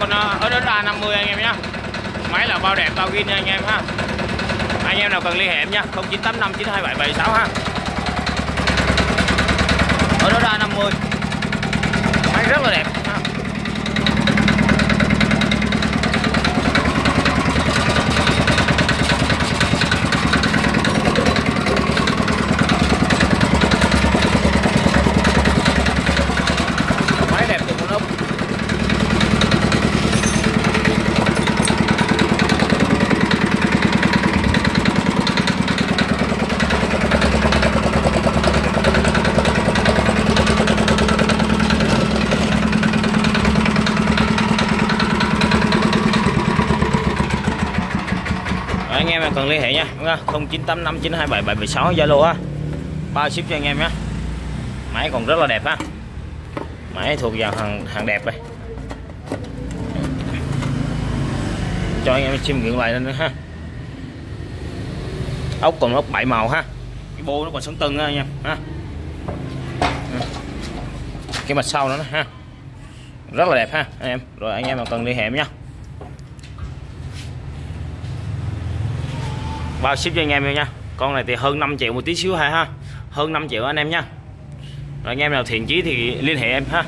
con ờ, Eroda 50 anh em nhé máy là bao đẹp, bao ghi nha anh em ha. Anh em nào cần liên hệ em nha 0985927776 ha. Eroda 50 máy rất là đẹp ha. máy đẹp từ con ốc Rồi, anh em cần liên hệ nha, đúng không? 0985927776 Zalo ha bao ship cho anh em nhé. Máy còn rất là đẹp ha máy thuộc dòng hàng hàng đẹp đây. Cho anh em xem dựng lại lên nữa ha. Ốc còn ốc bảy màu ha. Cái bô nó còn sống tưng nha anh em, ha. Cái mặt sau nó ha. Rất là đẹp ha, anh em. Rồi anh em mà cần liên hệ nhé. Bao ship cho anh em nha. Con này thì hơn 5 triệu một tí xíu hay ha. Hơn 5 triệu anh em nha. Rồi anh em nào thiện chí thì liên hệ em ha.